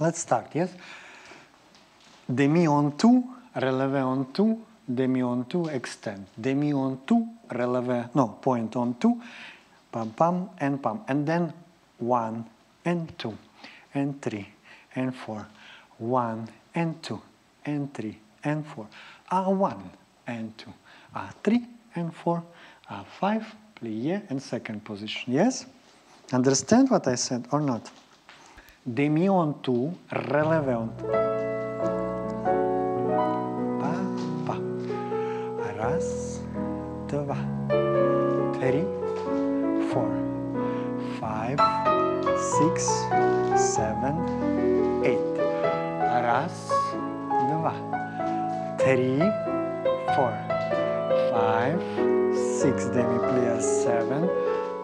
Let's start, yes? Demi on 2, relevé on 2, demi on 2, extend. Demi on 2, relevé, no, point on 2, pam pam and pam. And then 1 and 2 and 3 and 4. 1 and 2 and 3 and 4. A1 and 2. A3 and 4. A5, plie and second position. Yes? Understand what I said or not? Demion tu relevant. Pa, pa. Raz, dva, three, four, five, six, seven, eight. Raz, dva, three, four, five, six. Demi, please, seven.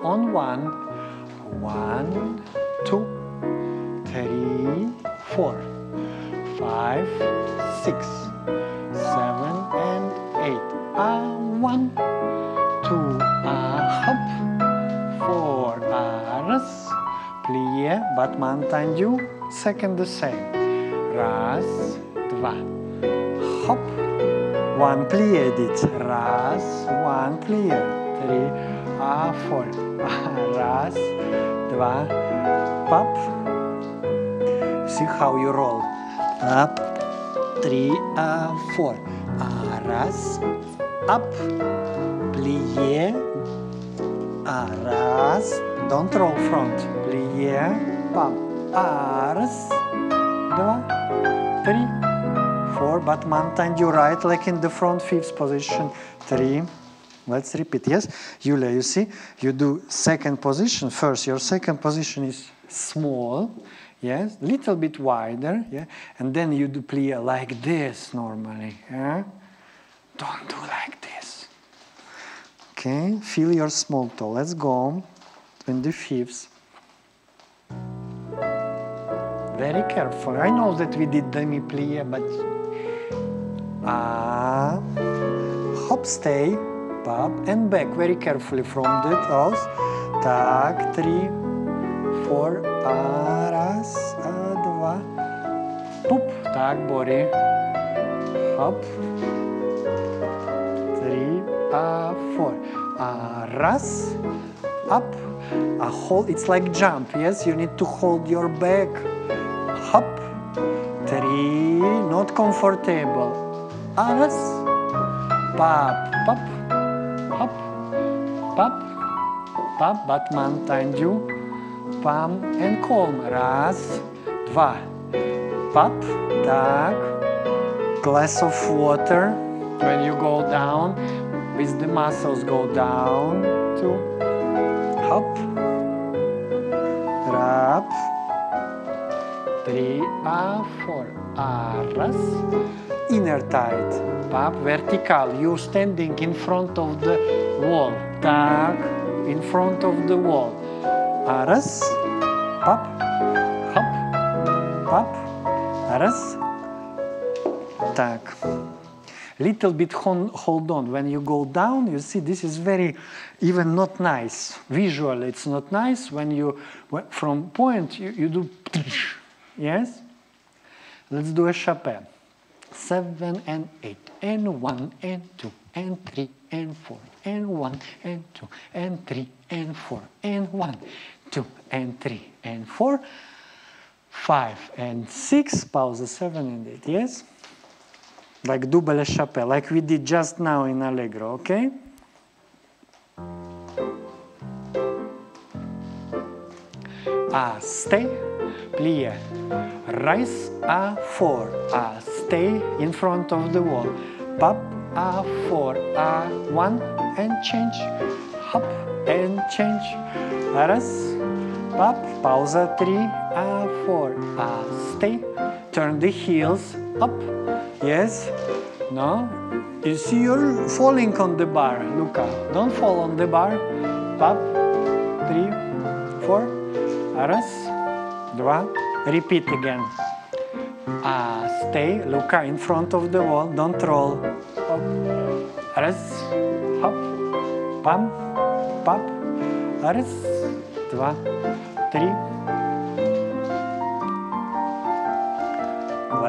On one, one, two, three, four, five, six, seven, and eight. Ah, one, two, ah, hop, four, ah, ras, plie, but mantanju, second the same. Raz, dwa, hop, one plie did, raz, one plie, three, ah, four, raz, dwa, pop, See how you roll. Up, three, uh, four. А, раз, up, plie, а, раз, don't roll front, plie, pam, а, раз, два, three, four, but maintain your right leg in the front fifth position, three, let's repeat, yes, Julia, you see, you do second position, first, your second position is small, yes, little bit wider, yeah, and then you do plie like this normally, yeah? Don't do like this. Okay, feel your small toe. Let's go. 25th. Very careful. I know that we did demi plie, but ah, hop, stay, pop, and back very carefully from the toes. Так, three, four, а, back body. Up three uh, four. Uh, ras up. A hold it's like jump yes? You need to hold your back. Up three not comfortable. Aras pop pop pop pop pop batman find you. Palm and calm ras два pop duck, glass of water. When you go down, with the muscles go down to hop, drop, three, a, four, arras, inner tight, Pop. vertical. You're standing in front of the wall, duck, in front of the wall, arras, Pop. hop, Pop. Зараз. Так. Little bit hold on. When you go down, you see this is very, even not nice. Visual, it's not nice. When you, from pointe, you, you do, yes? Let's do a chape. Seven and eight, and one, and two, and three, and four, and one, and two, and three, and four, and one, two, and three, and four five and six, pause seven and eight, yes? Like double chapelle, like we did just now in Allegro, okay? Stay, plie, rise a4, a stay in front of the wall, pop a4, a1 and change, hop and change, raz, pop, pausa 3, a four, a stay, turn the heels up, yes, no, you see you're falling on the bar, Luca, don't fall on the bar, pop, three, four, раз, два, repeat again, uh, stay, Luca, in front of the wall, don't roll, hop, раз, hop, pam, pop, раз, два, три,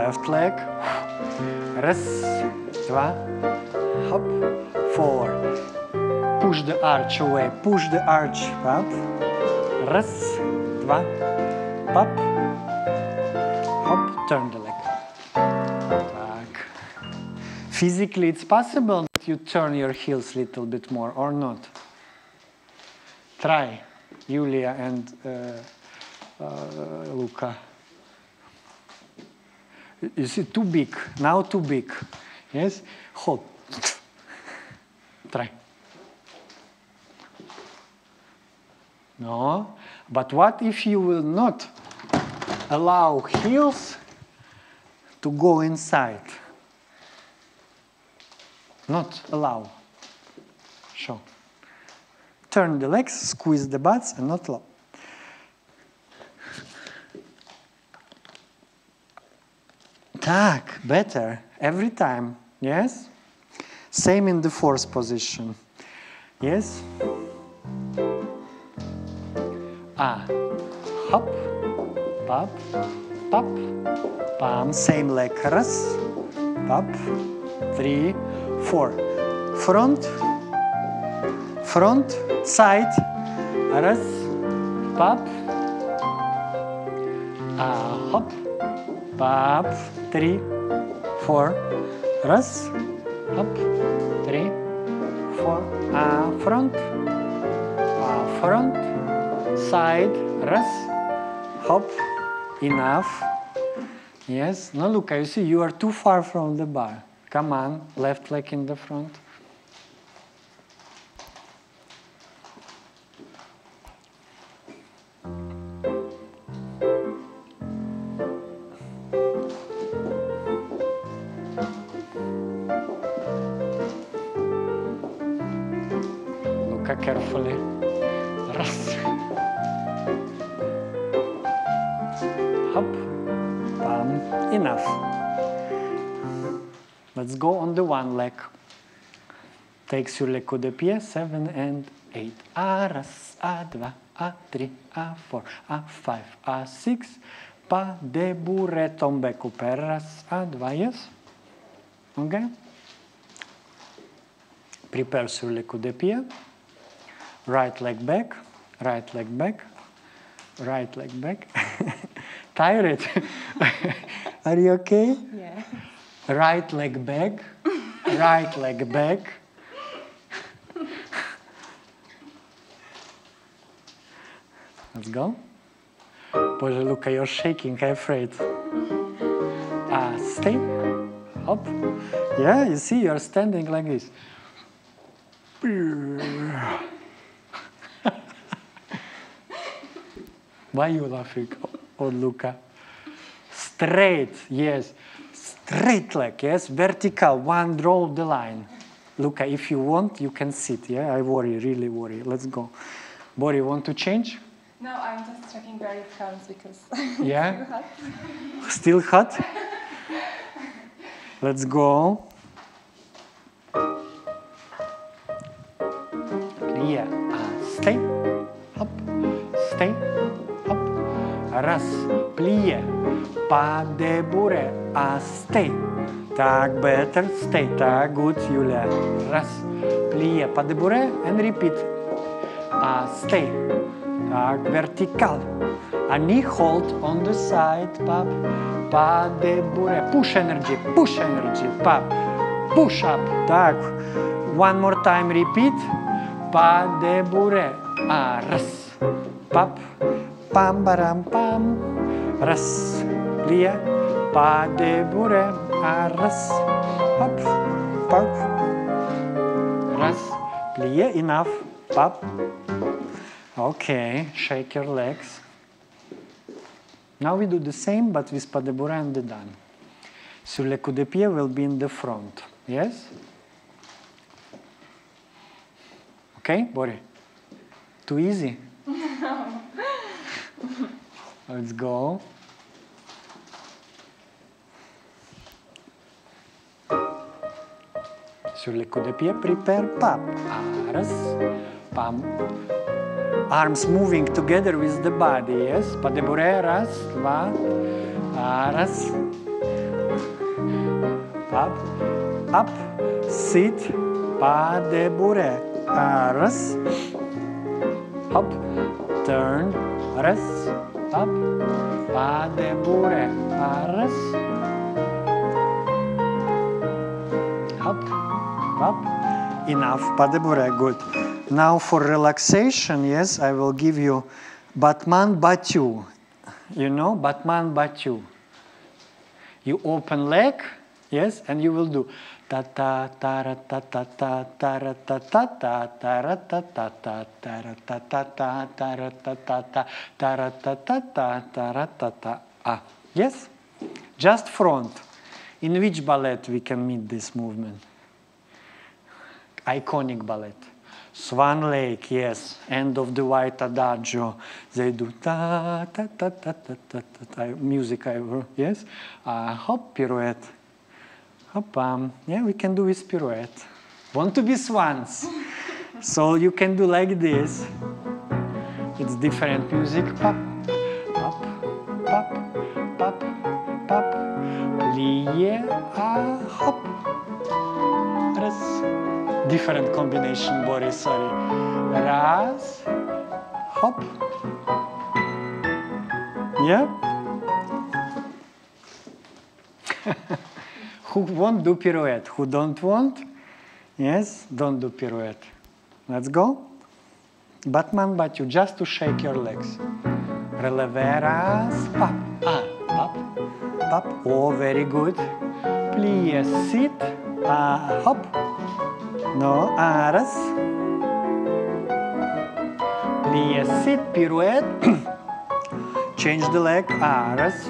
left leg. Раз, два, hop, four. Push the arch away, push the arch up. Раз, два, up, hop, turn the leg. Так. Physically, it's possible that you turn your heels a little bit more or not. Try, Julia and uh, uh, Luca. You see, too big. Now too big. Yes? Hold. Try. No. But what if you will not allow heels to go inside? Not allow. Show. Turn the legs, squeeze the butts, and not allow. tak, better, every time, yes? Same in the fourth position, yes? Ah, hop, pop, pop, palm, same leg, ras, pop, three, four, front, front, side, ras, pop, ah, hop, pop, Three. Four. Раз. Hop. Three. Four. Ah. Front. Ah. Front. Side. Раз. Hop. Enough. Yes. Now look, you see you are too far from the bar. Come on. Left leg in the front. One leg. Take sur le coude de. Seven and eight. A raz, a dva, a tri, a four, a five, a six. Pas de bourrée tombe couper. Raz, a dva, yes? Okay? Prepare sur le coude de. Right leg back, right leg back, right leg back. Tired? Are you okay? Yeah. Right leg back, right leg back. Let's go. Boże, Luca, you're shaking, I'm afraid. Ah, stay. Hop. Yeah, you see, you're standing like this. Why you laughing, oh Luca? Straight, yes Straight leg, yes. Vertical, one draw the line. Luca, if you want, you can sit, yeah? I worry, really worry. Let's go. Bori, want to change? No, I'm just checking where it comes because Yeah? it's too hot. Still hot? Let's go. Clear. Ah, stay. Up. Stay. Up. Раз. Plie. Pas de bourre. Ah, stay. Так, better. Stay. Так, good, Julia. Раз. Plie. Pas de bourre. And repeat. Ah, stay. Так, vertical. A knee hold on the side, pap. Pas de bourre. Push energy, push energy, pap. Push up. Так. One more time, repeat. Pas de bourre. А, раз. Пап. Пам, барам, пам. Раз. Плие. Body bude a raz, pop, pop, raz. Clear enough, pop. Okay, shake your legs. Now we do the same, but with pas de bourrée and the dan. Sur le coup de pied will be in the front. Yes? Okay, bore. Too easy? Let's go. sur les coups de pied, prepare pop. Paras, pam. Arms moving together with the body, yes? Pa debore, raz, dva, paras, pop, up, sit, pa debore, paras, hop, turn, raz, up, pa debore, paras, up. Enough, de good. Now for relaxation, yes, I will give you battement battu. You know, battement battu. You open leg, yes, and you will do ta ta ta ra ta ta ta ta ra ta ta ta ta ra ta ta ta ta ra ta ta ta ta ra ta ta ta ta ra ta ta ta ta ra ta ta ah yes just front in which ballet we can meet this movement iconic ballet Swan Lake, yes, end of the white adagio. They do ta ta ta ta ta ta ta, ta music, I yes. Uh, hop pirouette, hop um, yeah, we can do with pirouette. Want to be swans? so you can do like this. It's different music. Pop, pop, pop, pop, pop. Plie, ah, hop. Different combination, Boris, sorry. Raz, hop. Yeah? Who won't do pirouette? Who don't want? Yes, don't do pirouette. Let's go. Batman, but you just to shake your legs. Releveras, pop, ah, pop, pop. Oh, very good. Please sit, ah, hop. No, aras. Plie, sit, pirouette. Change the leg, aras.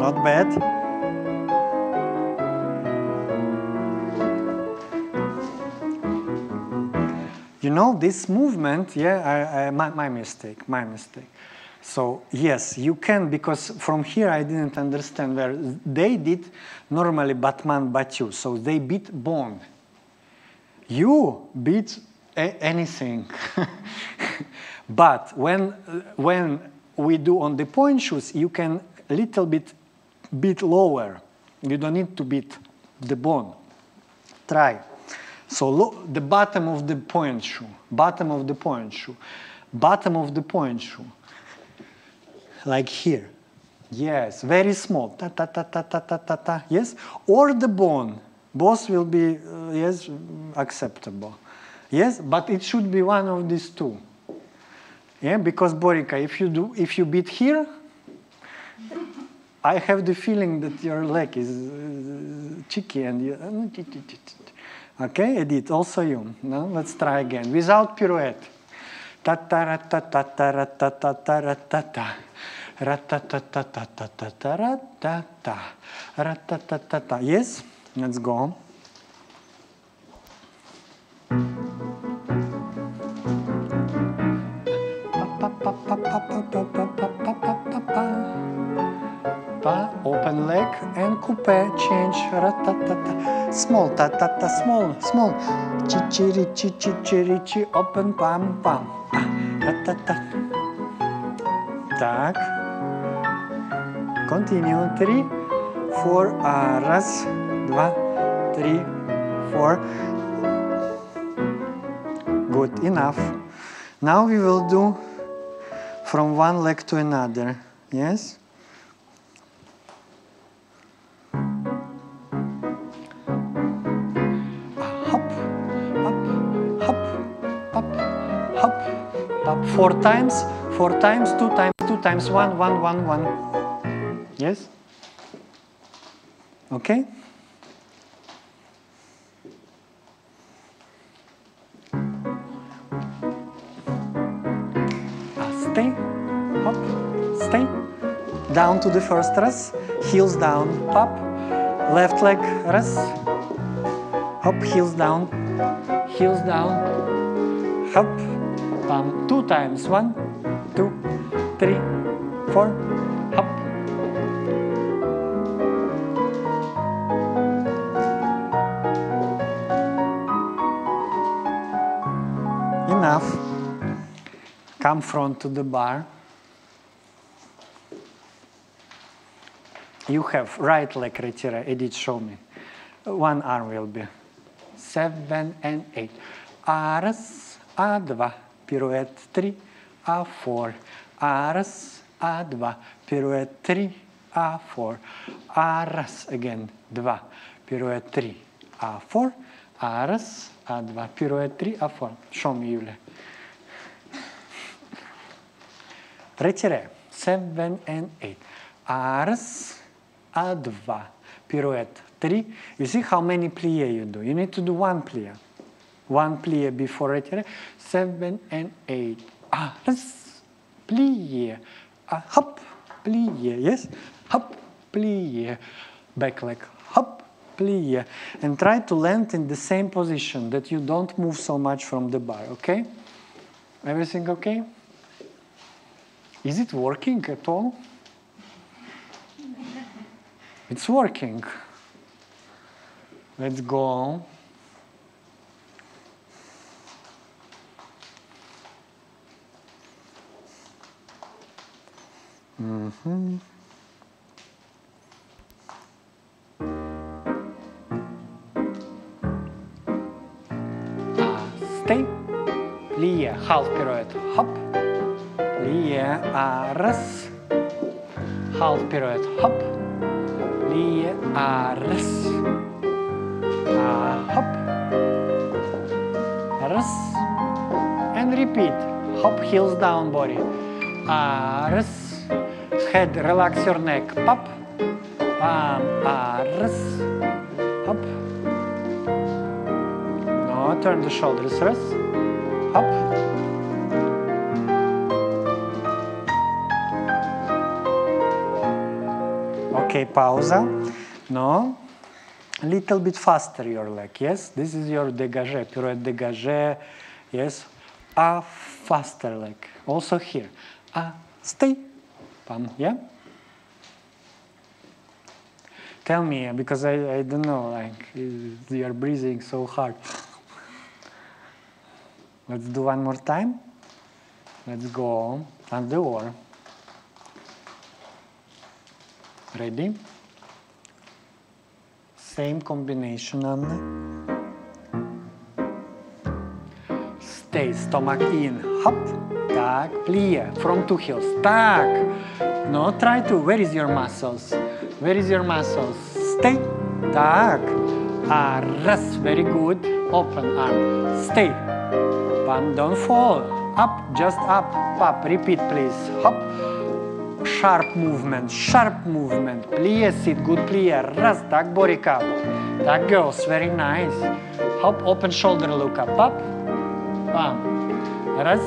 Not bad. You know, this movement, yeah, I, I, my, my mistake, my mistake. So yes, you can, because from here I didn't understand where they did normally battement battu, so they beat bone. You beat anything. but when, when we do on the pointe shoes, you can little bit beat lower. You don't need to beat the bone. Try. So the bottom of the pointe shoe, bottom of the pointe shoe, bottom of the pointe shoe like here. Yes, very small. Ta ta ta ta ta ta ta ta. Yes, or the bone. Both will be uh, yes acceptable. Yes, but it should be one of these two. Yeah, because Borika, if you do, if you beat here, I have the feeling that your leg is uh, cheeky and you. Okay, Edith, also you. No, let's try again without pirouette. Ta ta ra ta ta ta ta ta ta ta ta. Ra-ta-ta-ta-ta-ta-ta-ra-ta-ta. Ra-ta-ta-ta-ta. Yes, let's go. Pa, open leg and coupe change. Ra-ta-ta-ta. Small, ta-ta-ta, small, small. Chi-chi-ri-chi, chi-chi-ri-chi, open, pam, pam. Ra-ta-ta. Tak. Continue. Three, four. Uh, raz, dva, three, four. Good enough. Now we will do from one leg to another. Yes? Four times, four times, two times, two times, one, one, one, one. Yes? Okay? Uh, stay, hop, stay. Down to the first rest, heels down, pop, left leg rest, hop, heels down, heels down, hop, pam, two times, one, two, three, four, Come front to the bar. You have right leg retire. Edith, show me. One arm will be. Seven and eight. А раз, а два. Пируэт три, а four. А раз, а два. Пируэт три, а four. А раз, again, два. Пируэт три, а four. А раз, а два. Пируэт три, а four. Show me, Юля. Retire. Seven and eight. А раз, а два. Pirouette. Three. You see how many plie you do. You need to do one plie. One plie before retire. Seven and eight. Ah, раз. Plie. Ah, hop. Plie. Yes. Hop. Plie. Back leg. Hop. Plie. And try to land in the same position that you don't move so much from the bar. Okay? Everything okay? Is it working at all? It's working. Let's go. Mhm. А, Stay. Лия. Half pirouette. Hop. Lige æres. Halv piruett hopp. Lige æres. Ah, hopp. Æres. And repeat. Hop heels down body. Æres. Head relax your neck. Pop. Pam. Æres. Hop. Now turn the shoulders. Rest. Hop. Okay, pausa. No. A little bit faster your leg. Yes, this is your dégagé, pirouette dégagé. Yes, a faster leg. Also here. A stay. Pam. Yeah. Tell me because I, I don't know like you are breathing so hard. Let's do one more time. Let's go on the wall. Ready? Same combination, and Stay, stomach in, hop, tak, plie, from two heels, tak. No, try to, where is your muscles? Where is your muscles? Stay, tak. Ah, rest, very good. Open arm, stay. Palm, don't fall. Up, just up, up. Repeat, please. Hop, sharp movement, sharp movement. Plie sit, good plie, raz, tak body cup. That goes, very nice. Hop, open shoulder look up, up, bam, raz,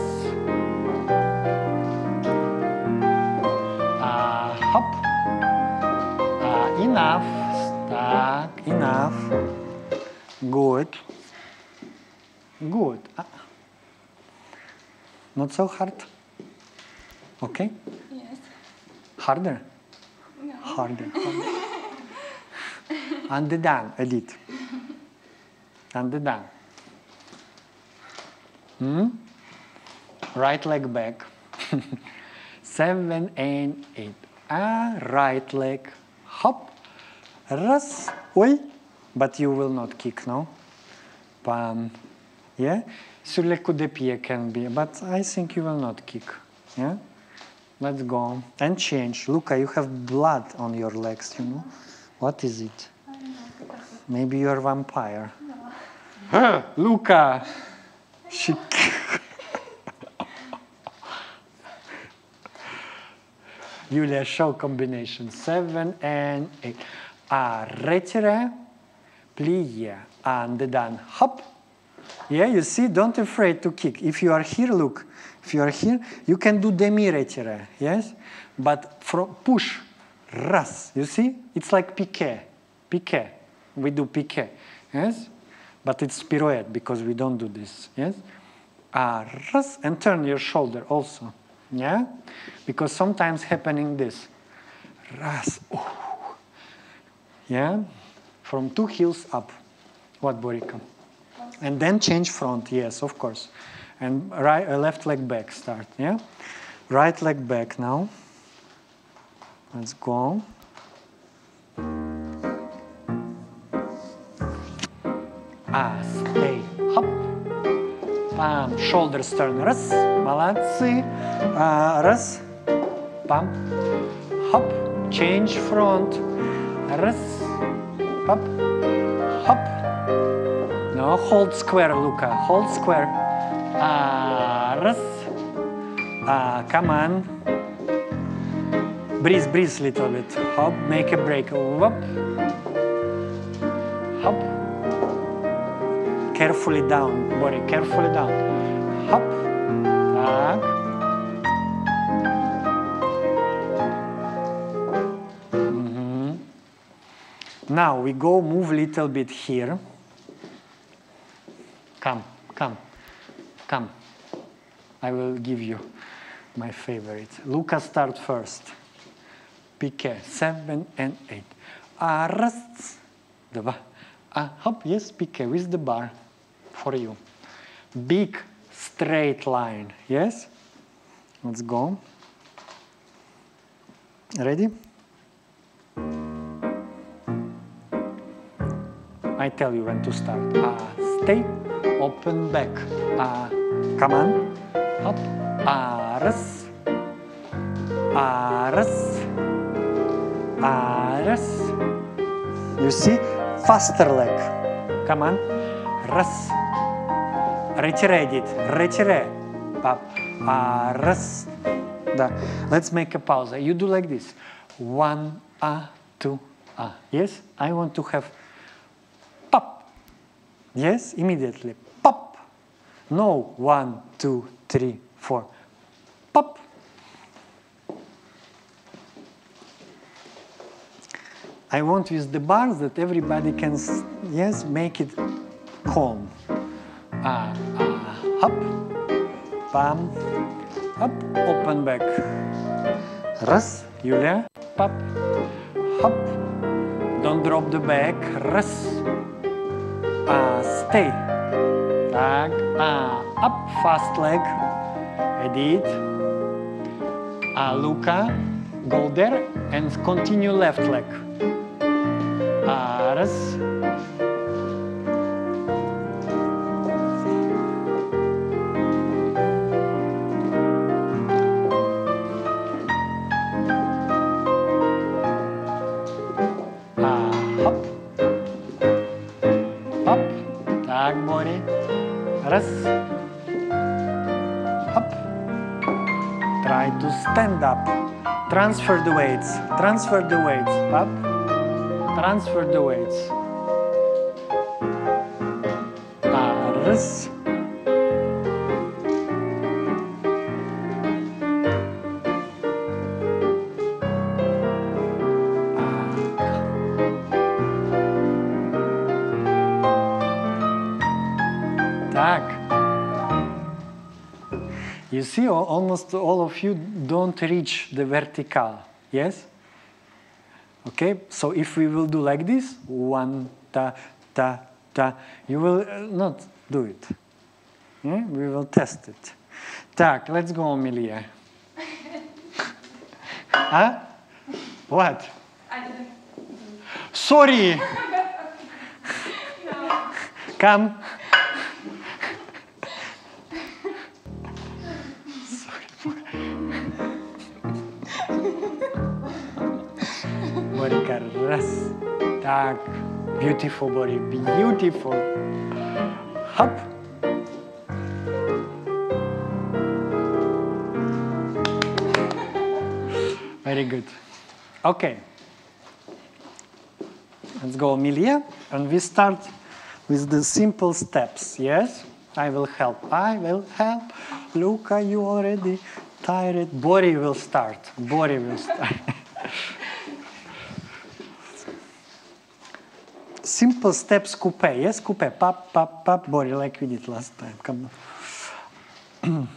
hop, enough, tak, enough, good, good, uh, not so hard, okay. Yes. Harder? No. Harder. harder. Underdone, Edith. Underdone. Hmm? Right leg back. Seven and eight. Ah, right leg. Hop. Раз. Oi. But you will not kick, no? Pam. Yeah? Sur le coup de pied can be, but I think you will not kick. Yeah? Let's go. And change. Luca, you have blood on your legs, you know? What is it? I don't know. because of- Maybe you're a vampire. Luca! She... Julia, show combination. Seven and eight. A retire, plie, and then hop. Yeah, you see, don't afraid to kick. If you are here, look. If you are here, you can do demi retire, yes? But from push, ras, you see? It's like piqué, piqué. We do piqué, yes? But it's pirouette because we don't do this, yes? Ah, ras, and turn your shoulder also, yeah? Because sometimes happening this. Ras, oh. Yeah? From two heels up. What, Borika? And then change front, yes, of course. and right, uh, left leg back start, yeah? Right leg back now. Let's go. А, stay, hop. Пам, shoulders turn, раз, молодцы. А, раз, пам, хоп, change front. Раз, хоп, хоп. No, hold square, Luca, hold square. А, раз, а, come on. Breathe, breathe little bit. Hop, make a break. Whoop. Hop. Carefully down, body, carefully down. Hop. Так. Мгм. Now we go move little bit here. Come. I will give you my favorite. Luca start first. Piqué, seven and eight. Arrests the bar. Uh, hop, yes, Piqué with the bar for you. Big straight line, yes? Let's go. Ready? I tell you when to start. Uh, stay, open back. Uh, come on. Hop. Ah, раз. Ah, раз. Ah, раз. You see? Faster leg. Come on. Раз. Retire it. Retire. Pop. Ah, раз. Да. Let's make a pause. You do like this. One, ah, two, ah. Yes? I want to have pop. Yes? Immediately. Pop. No. One, two, three, four. Pop. I want with the bars that everybody can, s- yes, make it calm. Ah, ah, hop, bam, hop, open back. Раз, Юля, pop, hop, don't drop the back, раз, ah, stay. back, ah, up, fast leg, Edith, ah, Luca, go there and continue left leg. Aras, Transfer the weights, transfer the weights, up, transfer the weights. Ars. You see, almost all of you don't reach the vertical. Yes? Okay, so if we will do like this, one, ta, ta, ta, you will uh, not do it. Yeah? We will test it. Так, let's go, Amelia. huh? What? I didn't. Sorry! Come. body caress. dark, beautiful body, beautiful. Hop. Very good. Okay. Let's go, Amelia. And we start with the simple steps, yes? I will help, I will help. Luca, you already tired? Body will start, body will start. simple steps coupe. Yes, coupe, pop, pop, pop, body like we did last time. Come on.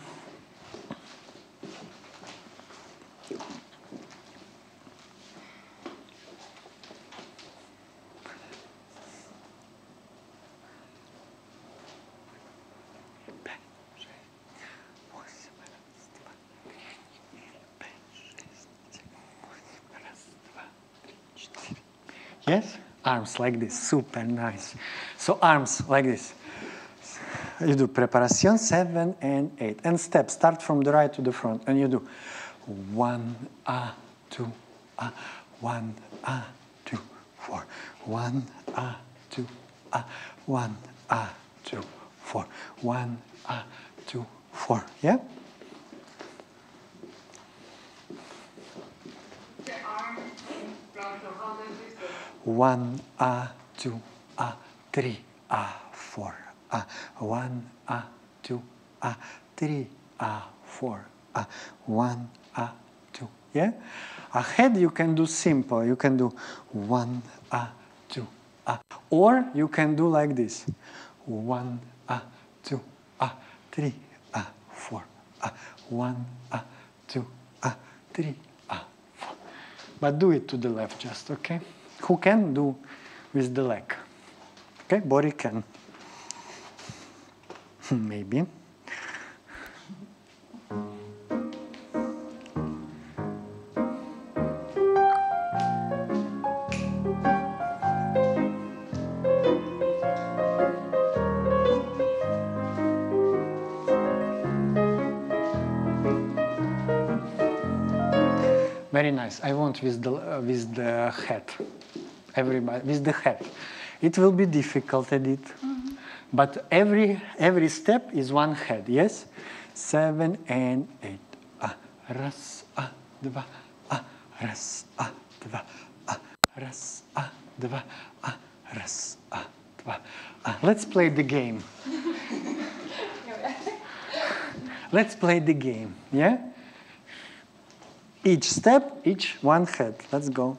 Yes? Arms like this, super nice. So arms like this. You do preparation, seven and eight. And step, start from the right to the front. And you do one, ah, two, ah, one, ah, two, four. One, ah, two, ah, one, ah, two, four. One, ah, two, four. Yeah? The arm in front of how does this go? One, ah, two, ah, three, ah, four, ah, one, ah, two, ah, three, ah, four, ah, one, ah, two. Yeah? Ahead you can do simple. You can do one, ah, two, ah. Or you can do like this. One, ah, two, ah, three, ah, four, ah, one, ah, two, ah, three, ah, four. But do it to the left just, okay? Who can do with the leg? Okay, body can. Maybe. with the, uh, with the head, everybody, with the head. It will be difficult, Edith. Mm -hmm. But every, every step is one head, yes? Seven and eight. Ah, ras ah, dva, ah, ras ah, dva, ah, ras ah, dva, ah, ras ah, dva. Ah, let's play the game. let's play the game, yeah? Each step, each one head. Let's go.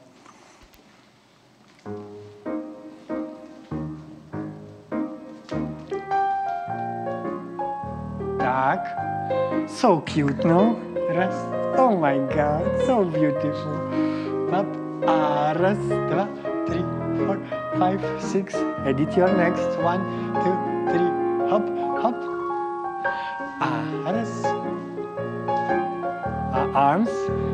Так. So cute, no? Раз. Oh my God, so beautiful. Up. А, раз, два. Edith your next. One, two, three. Hop, hop. А, раз. Uh, arms.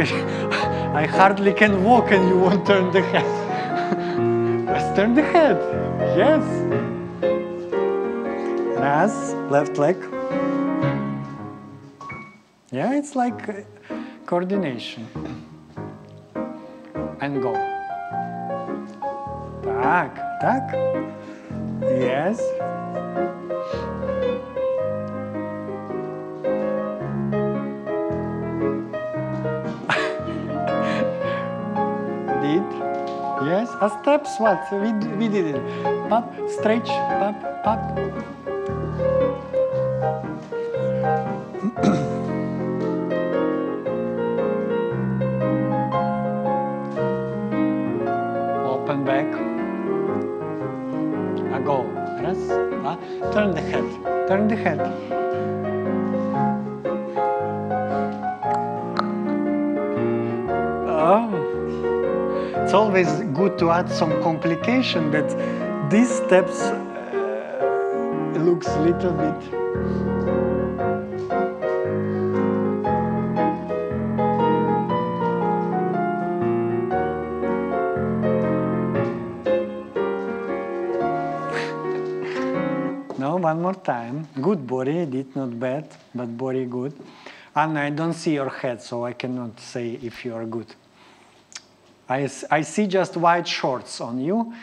Так. 'Cause I hardly can walk and you won't turn the head. Let's turn the head. Yes. Раз, left leg. Yeah, it's like uh, coordination. And go. Так, так. A steps what? We, we did it. Pop, stretch, pop, pop. To add some complication that these steps uh, looks little bit. No, one more time. Good body, did not bad, but body good. Anna, I don't see your head, so I cannot say if you are good. I, I see just white shorts on you.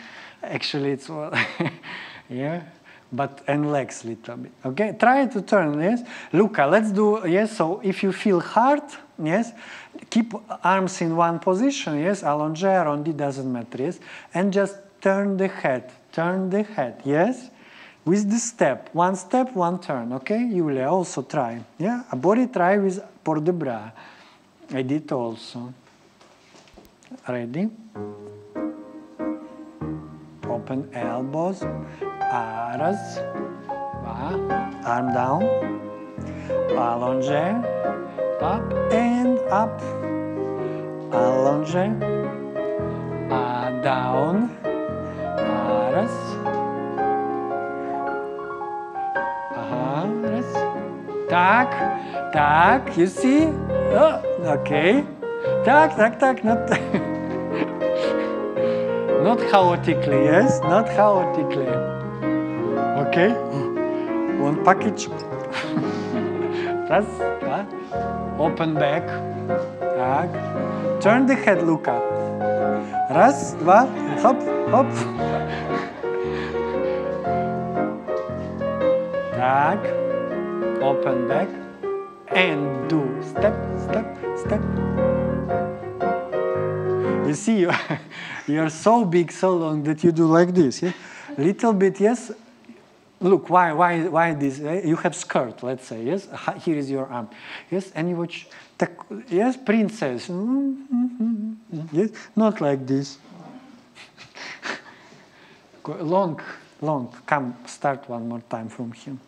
Actually, it's yeah, but and legs little bit. Okay, try to turn. Yes, Luca, let's do. Yes, so if you feel hard, yes, keep arms in one position. Yes, allongé, arrondi doesn't matter. Yes, and just turn the head. Turn the head. Yes, with the step. One step, one turn. Okay, Julia, also try. Yeah, a body try with port de bras. I did also ready? Open elbows arras arm down allonge up and up allonge uh, down arras arras tak tak you see? Oh, okay. Tak, tak, tak, not, not chaotically, yes, not chaotically. Okay, one package, Raz, dwa, open back, tak, turn the head, look up. Raz, dwa, hop, hop. Tak, open back. And do. Step, step, step, you see, you are, you are so big, so long that you do like this. Yeah? Little bit, yes. Look, why, why, why this? Eh? You have skirt, let's say, yes. Here is your arm, yes. And you watch, yes, princess. Mm -hmm. Yes, not like this. long, long. Come, start one more time from him.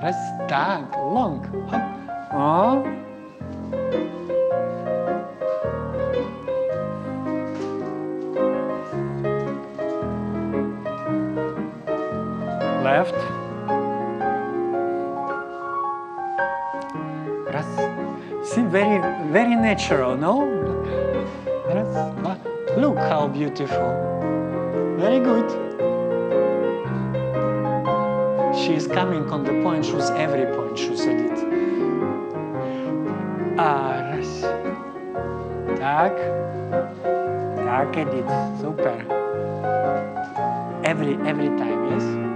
Раз, так, long. Хоп. О. Left. Раз. See, very, very natural, no? Раз, два. Look how beautiful. Very good. She is coming on the pointe shoes, every pointe shoes edit. A raz. Tak. Tak, edit. Super. Every, every time, yes?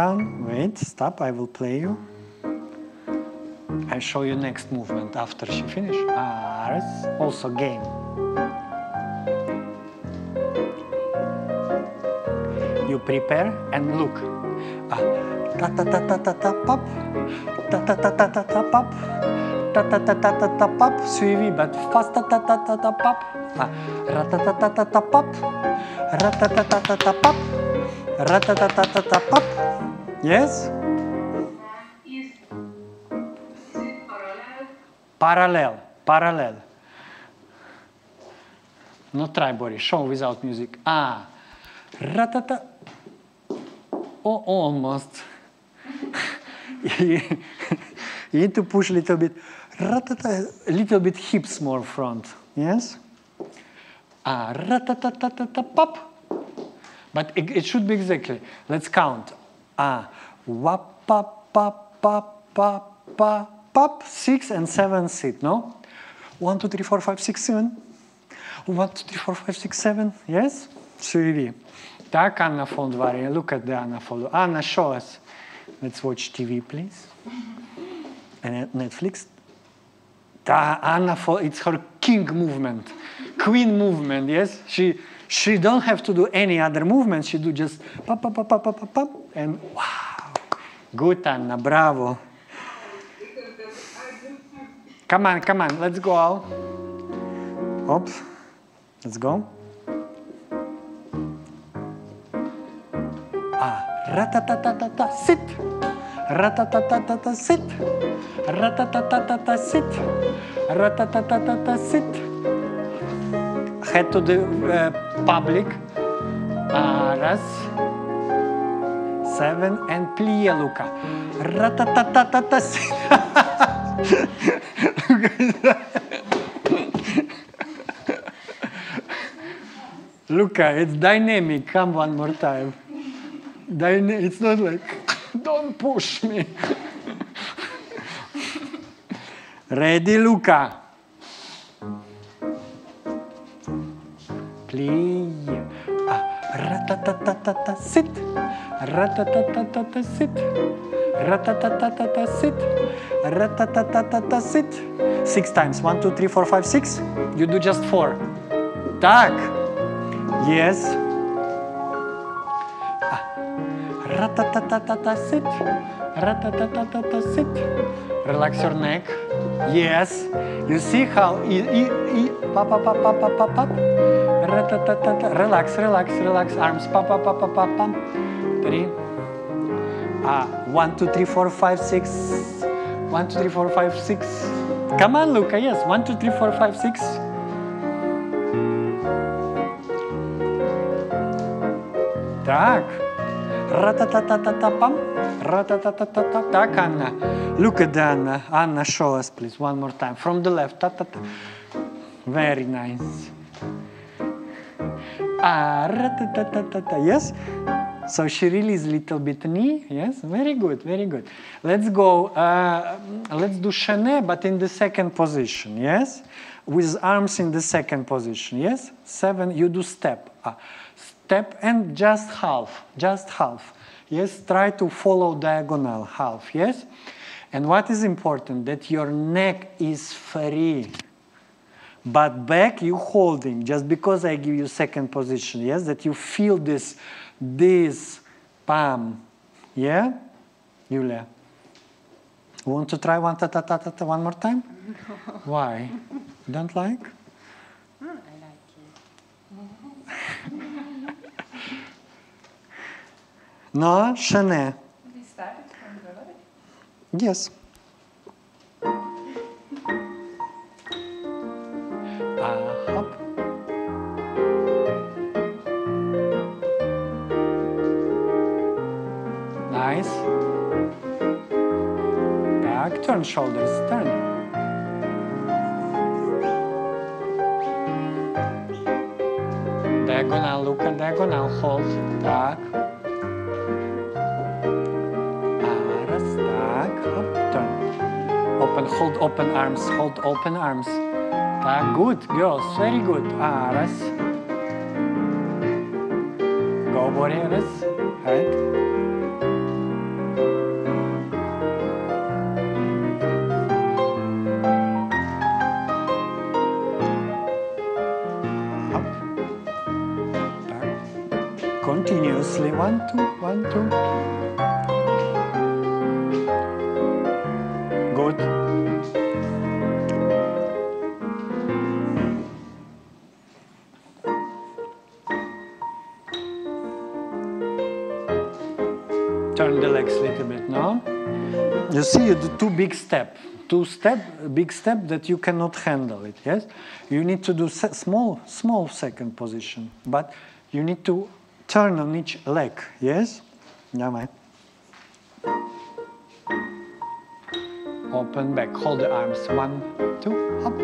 Dun. Wait, stop. I will play you. I show you next movement after she finish. Ah, raz. Also game. You prepare and look. Ah, ta ta ta ta ta ta pop. Ta ta ta ta ta ta pop. Ta ta ta ta ta ta pop. Suivi, but fast ta ta ta ta ta pop. Ah, ra ta ta ta ta ta pop. Ra ta ta ta ta ta pop. Ra ta ta ta ta ta pop. Yes. Parallel? Parallel. Not try, Boris. Show without music. Ah, ratata. Oh, almost. you need to push a little bit. Ratata, a little bit hips more front. Yes. Ah, ratata, pop. But it, it should be exactly. Let's count. Ah, wap, pop, pop, pop, pop, pop, pop. Six and seven sit. No. One, two, three, four, five, six, seven. One, two, three, four, five, six, seven. Yes. Suivi. Так, Anna Fondvari. Look at the Anna Fold. Anna, show us. Let's watch TV, please. And Netflix. Ta Anna Fo- it's her king movement, queen movement. Yes, she she don't have to do any other movements. She do just pop pop pop pop pop pop, and wow, good Anna, bravo. Come on, come on, let's go out. Oops, let's go. Ah, ratatatatata, sit. Ratatatatata, sit. Ratatatatata, sit. Ratatatatata, sit. head to the uh, public. Uh, raz, seven, and plie, Luca. Ratatatatata. Luca, it's dynamic. Come one more time. Dyna it's not like, don't push me. Ready, Luca. Leave. Ah, ratatatata, sit. Ratatatata, sit. Ratatatata, sit. Ratatatata, sit. Six times. One, two, three, four, five, six. You do just four. Tak. Yes. Ah. Ratatatata, sit. Ratatatata, sit. Relax your neck. Yes. You see how e, e, e, pa pa pa pa pa pa pa. Ratatatata. Relax, relax, relax. Arms pa pa pa pa pa pa. Three. Ah, one, two, three, four, five, six. One, two, three, four, five, six. Come on, Luca. Yes. One, two, three, four, five, six. Так. Так, Anna. Look at Anna. Anna, show us, please, one more time. From the left. Very nice. Yes? So she really is a little bit knee. Yes? Very good, very good. Let's go, uh, let's do chaîné, but in the second position. Yes? With arms in the second position. Yes? Seven, you do step. Ah. Step and just half. Just half. Yes? Try to follow diagonal half. Yes? And what is important? That your neck is free. But back you holding, just because I give you second position, yes, that you feel this, this palm, yeah? Julia, want to try one ta ta ta ta ta one more time? Why? Don't like? Oh, I like it. No, chaîné. We started from left. Yes. Nice. Back, turn shoulders, turn. Diagonal, Luca, diagonal, hold. Tak. Hold open arms, hold open arms. Tak, good, girls, very good. Aras. Go, Boreas. Head. Up. Back. Continuously. One, two, one, two. see the two big step, two step, big step that you cannot handle it. Yes, you need to do small, small second position, but you need to turn on each leg. Yes, yeah, Open back, hold the arms. One, two, up.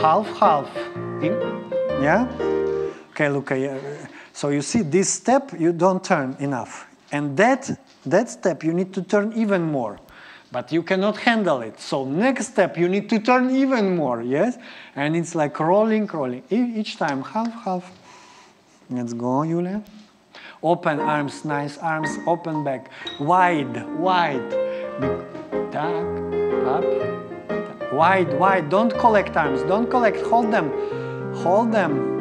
Half, half. In. Yeah. Okay, look. Uh, so you see, this step you don't turn enough, and that that step you need to turn even more. But you cannot handle it. So next step you need to turn even more. Yes, and it's like rolling, rolling. Each time, half, half. Let's go, Julia. Open arms, nice arms, open back. Wide, wide. Tak, up. Wide, wide. Don't collect arms. Don't collect. Hold them. Hold them.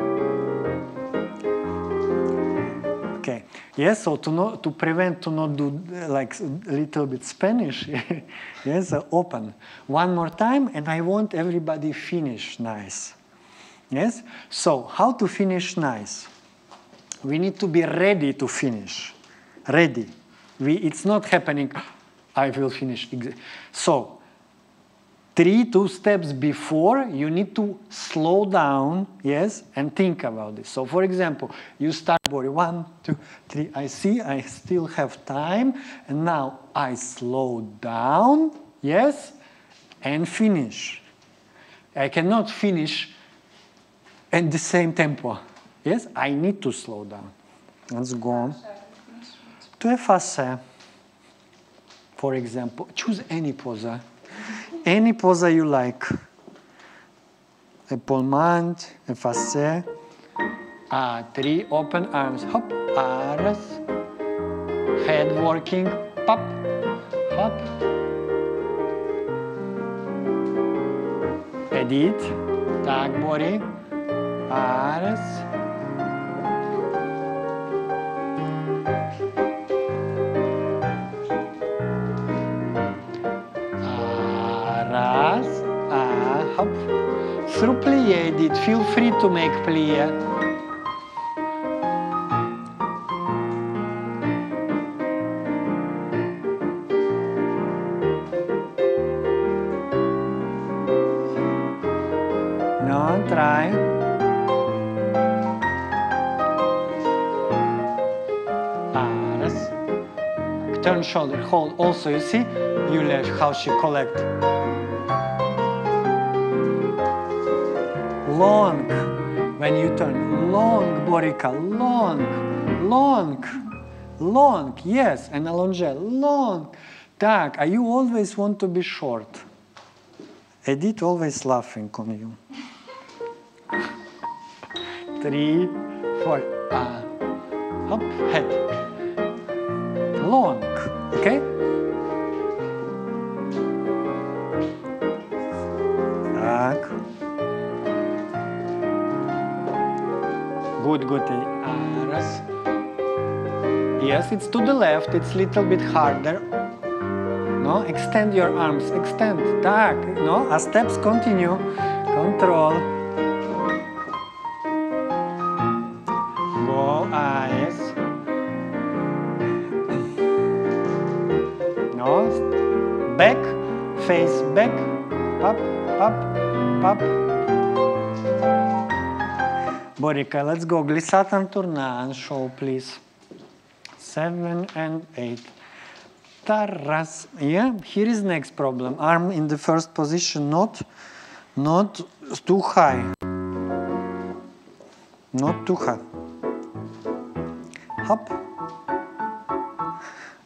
Yes. So to not to prevent to not do like a little bit Spanish. yes. uh, open. One more time, and I want everybody finish nice. Yes. So how to finish nice? we need to be ready to finish. Ready. We, it's not happening, I will finish. So, three, two steps before, you need to slow down, yes, and think about this. So, for example, you start body one, two, three. I see I still have time, and now I slow down, yes, and finish. I cannot finish at the same tempo. Yes, I need to slow down. Let's go on. To a face, for example, choose any pose. Any pose you like. A palmant, a face. a, three, open arms, hop, aras, head working, pop, hop, edit, tag body, aras, hop, through plie edit, feel free to make plie, No, try. Aras. Turn shoulder, hold. Also, you see, Yulia, how she collect. Long. When you turn, long, Borika, long, long, long. Yes, and allonge, long. Так, а you always want to be short. Edith always laughing on you. Three, four. Uh, hop, head. Long, as it's to the left, it's a little bit harder. No, extend your arms, extend, tak, no, as steps continue, control. Go. eyes. No, back, face back, up, up, up. Borica, let's go. Glissata turna and show, please. Seven and eight. Taras. Yeah, here is next problem. Arm in the first position, not, not too high. Not too high. Hop.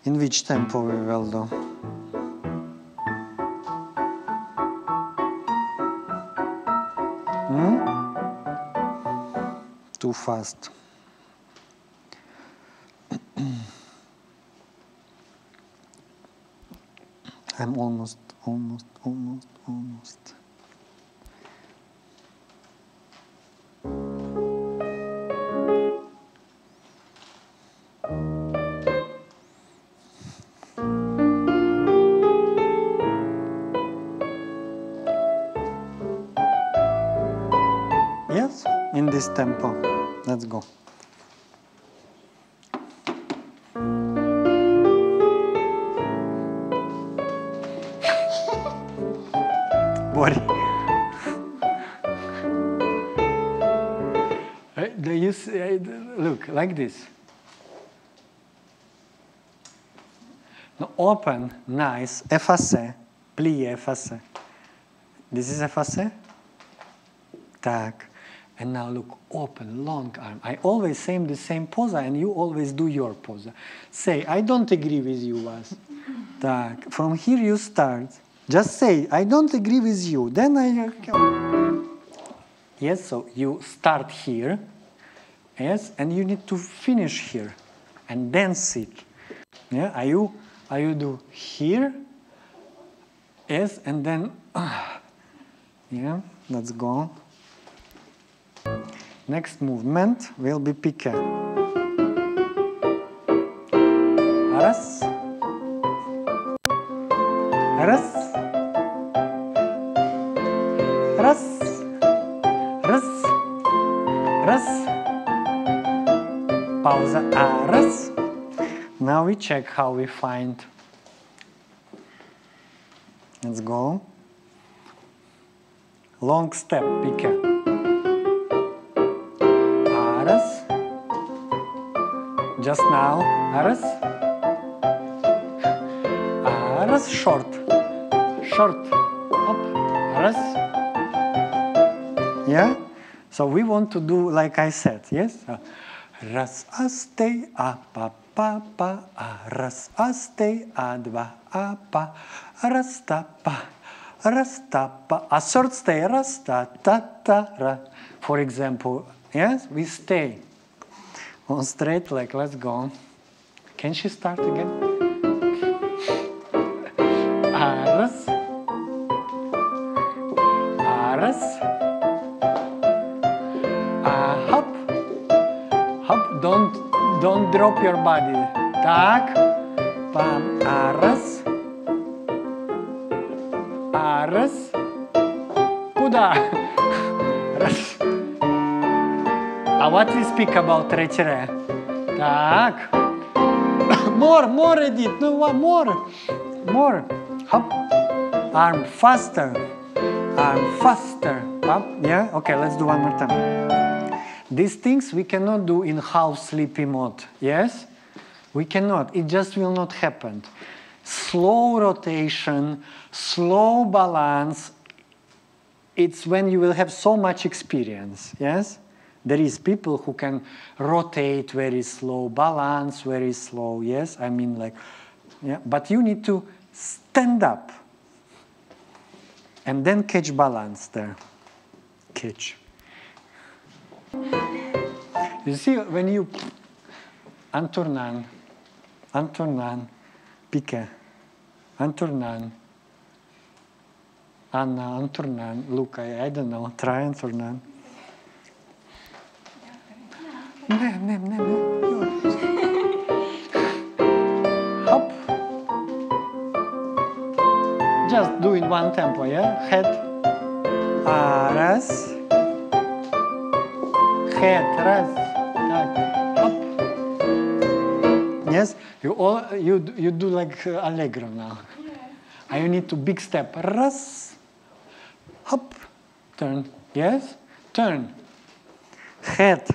In which tempo we will do? Hmm? Too fast. I'm almost, almost, almost, almost. Yes, in this tempo. Let's go. Like this? No, open, nice, effacé, plié, effacé. This is effacé? Tak. And now look, open, long arm. I always say the same pose and you always do your pose. Say, I don't agree with you, Vas. tak. From here you start. Just say, I don't agree with you. Then I... Yes, so you start here. Yes, and you need to finish here. And then sit. Yeah, are you, are you do here? Yes, and then... yeah, that's gone. Next movement will be pique. We check how we find. Let's go. Long step, pique. Aras. Just now. Aras. Aras short. Short. Up. Aras. Yeah? So we want to do like I said, yes? A, stay, a, pa, па па а раз асте а два а па pa па раста a short stay rasta ta ta ra. For example yes we stay. On straight leg let's go. Can she start again? drop your body. Tak. Pam. Aras. Aras. Куда? Раз. А what we speak about третье? Так. More, more, Edith. No, one more. More. Hop. Arm faster. Arm faster. Up. Yeah? Okay, let's do one more time. These things we cannot do in half sleepy mode. Yes? We cannot. It just will not happen. Slow rotation, slow balance, it's when you will have so much experience. Yes? There is people who can rotate very slow, balance very slow. Yes? I mean like, yeah. But you need to stand up and then catch balance there. Catch. You see, when you en tournant, Antornan, Pique, en tournant, Anna, en tournant, Luca I, don't know, try en tournant. Nem, nem, nem, nem. Hop. Just do it one tempo, yeah? Head. Aras hair trust. Yes, you all you you do like uh, allegro now. Yeah. And you need to big step. Ras, hop, turn. Yes, turn. Head,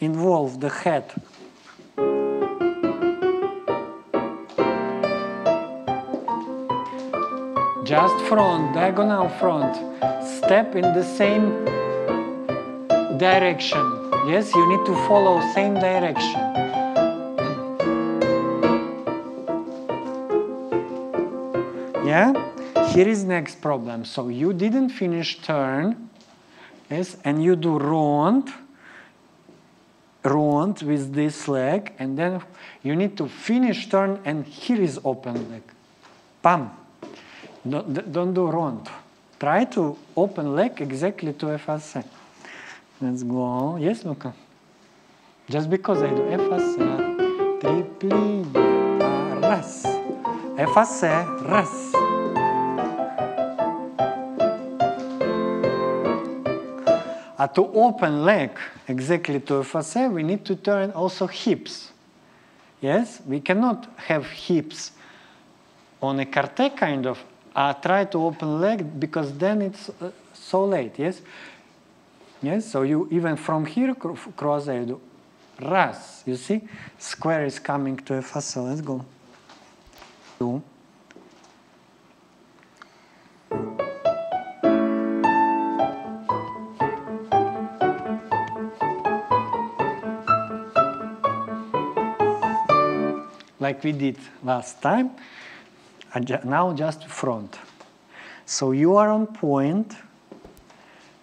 involve the head. just front, diagonal front, step in the same direction. Yes, you need to follow same direction. Yeah? Here is next problem. So you didn't finish turn. Yes, and you do rond rond with this leg and then you need to finish turn and here is open leg. Bam. Don't, don't do rond. Try to open leg exactly to FAC. Let's go on. Yes, Luca. Just because I do effacé, eh, triplieta, res. Effacer, eh, res. Uh, to open leg, exactly to effacé, eh, we need to turn also hips. Yes, we cannot have hips on a carte kind of. Uh, try to open leg because then it's uh, so late. Yes, yes. So you even from here cr- cross you do ras. You see, square is coming to a facet. Let's go. Two. like we did last time. And now just front. So you are on pointe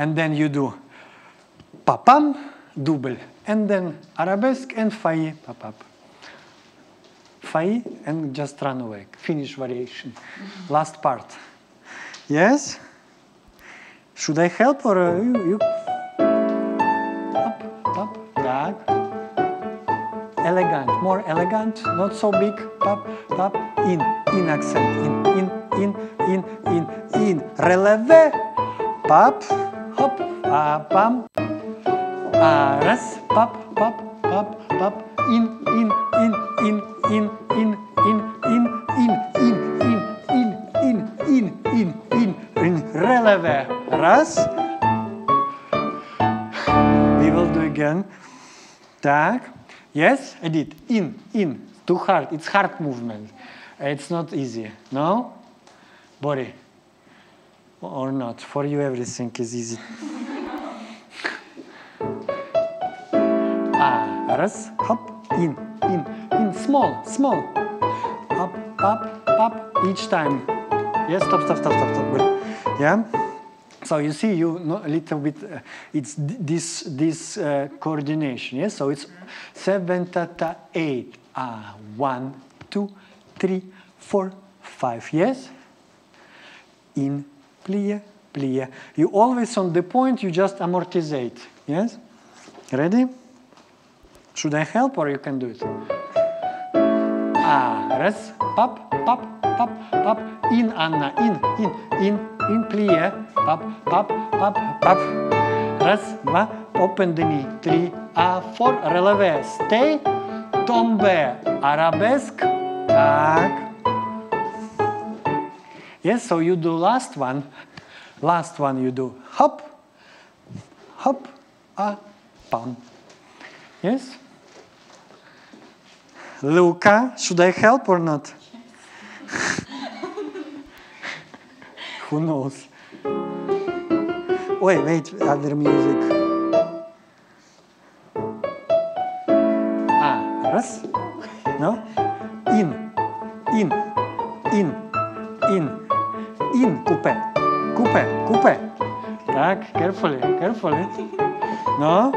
and then you do pa pam double, and then arabesque and fai pa pa pa. Fai and just run away. Finish variation. Last part. Yes. Should I help or uh, you? you? Up, up, tak. Elegant, more elegant, not so big. Pop, pop, in, in accent, in, in, in, in, in, in. Releve, pop, hop, ah, pam, ah, ras, pop, pop, pop, pop, in, in, in, in, in, in, in, in, in, in, in, in, in, in, in, in, in, releve, ras. We will do again. Tak. Yes, Edith. In, in. Too hard. It's hard movement. It's not easy. No? Bori or not. For you, everything is easy. ah, raz, hop, in, in, in, small, small. Up, up, up, each time. Yes, stop, stop, stop, stop, stop. Good. Yeah? So you see, you know, a little bit, uh, it's this, this uh, coordination, yes? So it's seven, tata, eight. Ah, one, two, three, four, five, yes? In, plie, plie. You always on the pointe, you just amortizate. Yes? Ready? Should I help or you can do it? Ah, res, pop, pop, pop, pop, in, Anna, in, in, in, in, plie, pop, pop, pop, pop. res ma open the knee, three, a, four, relevé, stay, tombe, arabesque, tak, Yes, so you do last one. Last one you do hop, hop, a, pam. Yes? Luca, should I help or not? Who knows? Wait, wait, other music. Ah, раз. kupę, kupę, kupę. Tak, carefully, carefully. No?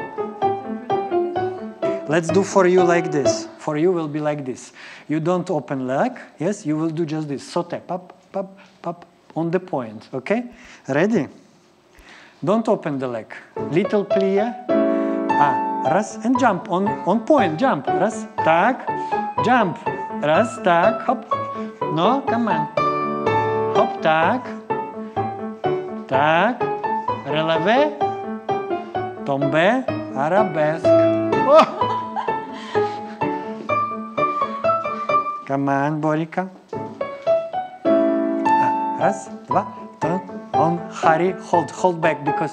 Let's do for you like this. For you will be like this. You don't open leg, yes? You will do just this. Saute, pop, pop, pop, on the pointe, okay? Ready? Don't open the leg. Little plie. Ah, raz and jump. On, on pointe, jump. Raz, tak. Jump. Raz, tak. Hop. No, come on. Hop, tak. Так. Relevé. Tombe, arabesque. Oh! Come on, Borika. Ah, раз, два, turn, on, hurry, hold, hold back because,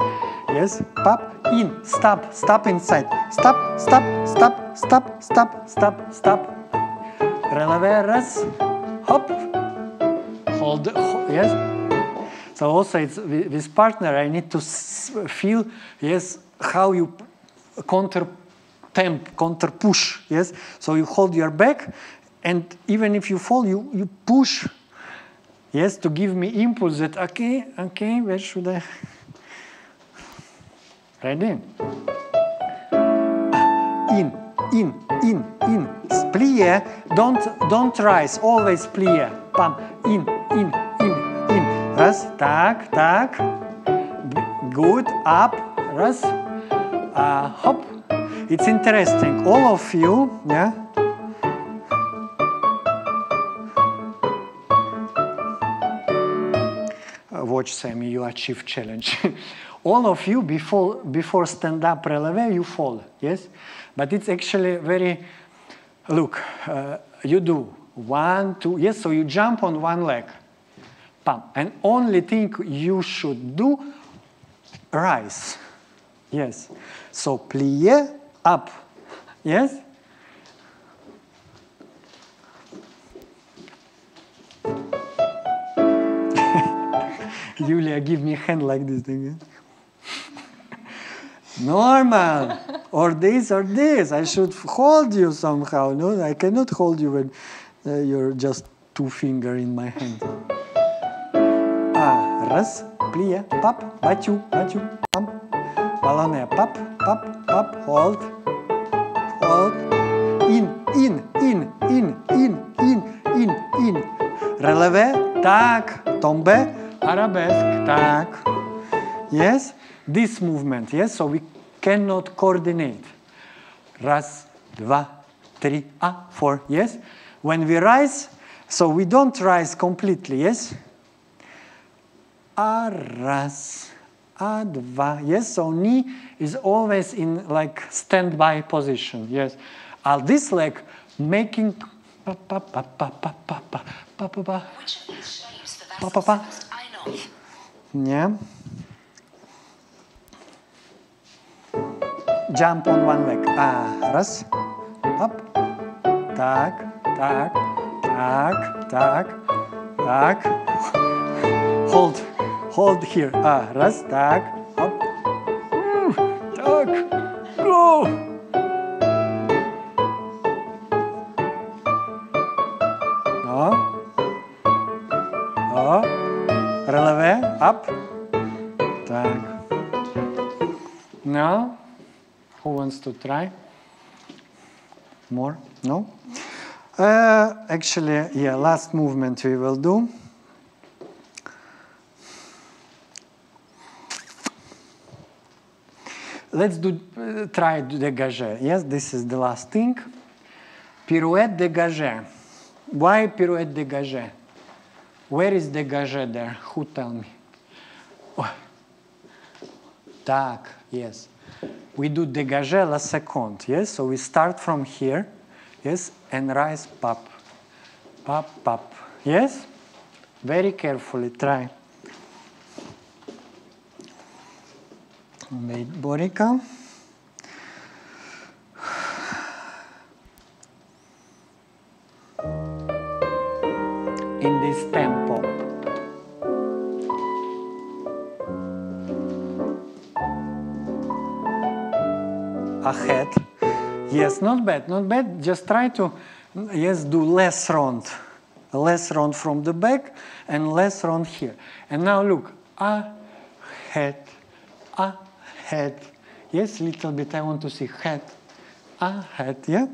yes, pop, in, stop, stop inside, stop, stop, stop, stop, stop, stop, stop. Relevé, раз, hop, hold, ho- yes. so also it's with partner, I need to feel, yes, how you counter temp, counter push, yes. So you hold your back, and even if you fall, you, you push, yes, to give me impulse that, okay, okay, where should I? Ready? Ah, in, in, in, in. Plie, don't, don't rise, always plie. Pam, in, in, Раз, так, так. Good, up, раз, uh, hop. It's interesting. All of you, yeah. Uh, watch Sammy, you achieve challenge. All of you before before stand up releve, you fall, yes? But it's actually very, look, uh, you do one, two, yes, so you jump on one leg, pam, and only thing you should do, rise, yes. So plie up, yes. Julia, give me a hand like this thing. Normal. or this or this. I should hold you somehow. No, I cannot hold you when uh, you're just two finger in my hand. А, раз, плие, пап, батю, батю, пам. Балане, пап, пап, пап, hold, hold. In, in, in, in, in, in, in, in. Relevé, tak, tombe, arabesque, tak. Yes, this movement, yes, so we cannot coordinate. Раз, два, три, а, four, yes. When we rise, so we don't rise completely, yes. A raz, a dva, yes. So knee is always in like standby position, yes. Uh, this leg making pa pa pa pa pa pa pa pa pa pa. Which of these shapes the Pa, pa, vessels pa. most I know? Nie. jump on one leg. А, раз, оп. Так, так, так, так, так. Hold, hold here. Ah, raz, tak, up. Tak, go. No. No. Relevé, up. Tak. Now, who wants to try? More? No? Uh, actually, yeah, last movement we will do. Let's do uh, try dégagé. Yes, this is the last thing. Pirouette dégagé. Why pirouette dégagé? Where is dégagé there? Who tell me? Oh. Так, yes. We do dégagé la seconde, yes? So we start from here, yes, and rise pop, pop, pop, yes? Very carefully, try. Wait, Borika. In this tempo. ahead. Yes, not bad, not bad. Just try to, yes, do less round. Less round from the back and less round here. And now look, ahead, ahead head. Yes, little bit, I want to see head. Ah, head, yeah?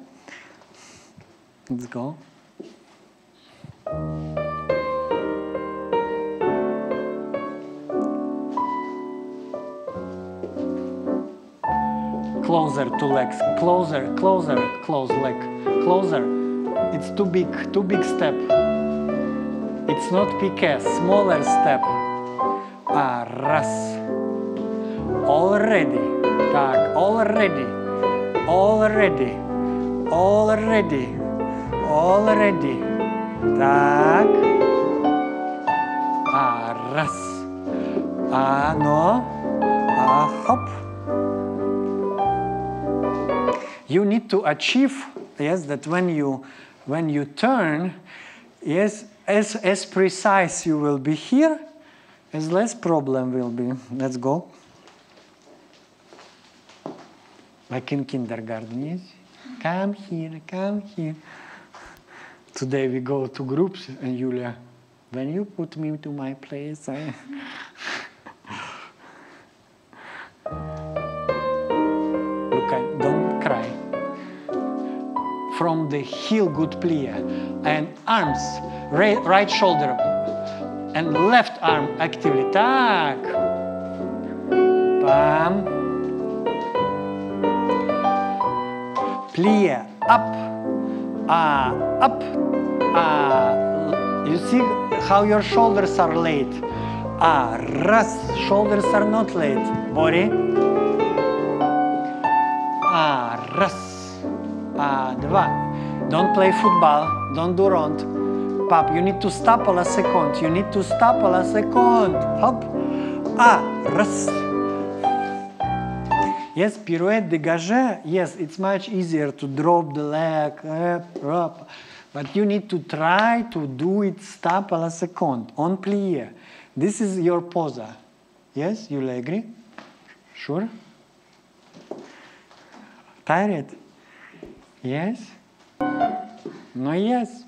Let's go. Closer to legs, closer, closer, close leg, closer. It's too big, too big step. It's not pique, eh? smaller step. Ah, Arras already так already already already already так а раз а но а хоп you need to achieve yes that when you when you turn yes as as precise you will be here as less problem will be let's go like in kindergarten yes come here come here today we go to groups and Julia when you put me to my place I look at don't cry from the heel good plie and arms right, right shoulder and left arm actively так Bam. plie up ah up ah you see how your shoulders are laid ah раз shoulders are not laid body а, раз, а, два. Don't play football, don't do round. Pap, you need to stop a la second. You need to stop a la second. Hop. А, раз. Yes, pirouette dégagé. Yes, it's much easier to drop the leg. But you need to try to do it stop a la second, on plié. This is your posa. Yes, you agree? Sure? Tired? Yes? No, yes.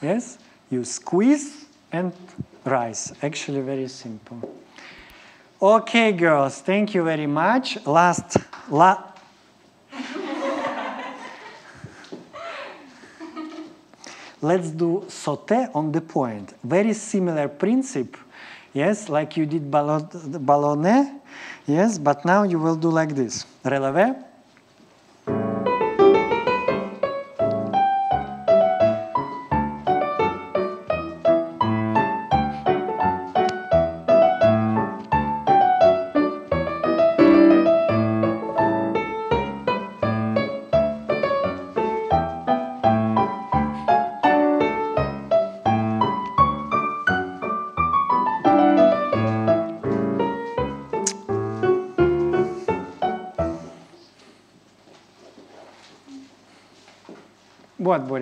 Yes? You squeeze and rise. Actually, very simple. Okay, girls, thank you very much. Last, la. Let's do sauté on the pointe. Very similar principle, yes, like you did ballon, ballonnet, yes, but now you will do like this. Relevé.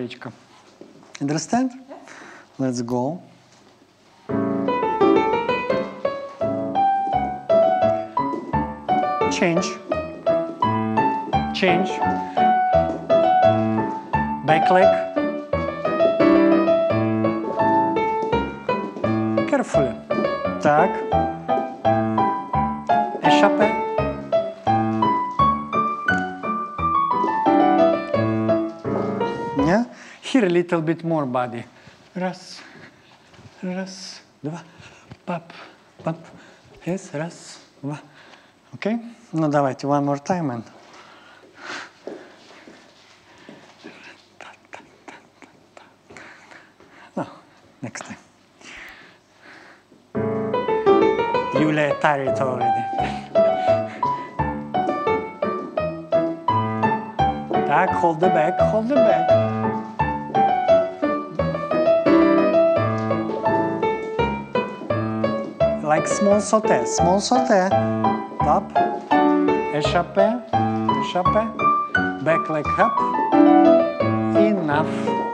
Вот, Боречка. Understand? Let's go. Change. Change. Back leg. Carefully. Tak. Here a little bit more body. Раз, раз, два, пап, пап. Yes, раз, два. Okay? Ну давайте, one more time and... No, next time. Юлия tired already. Так, hold the back, hold the back. Small sauté, small sauté. Top. Échappé, échappé. Back leg up. Enough.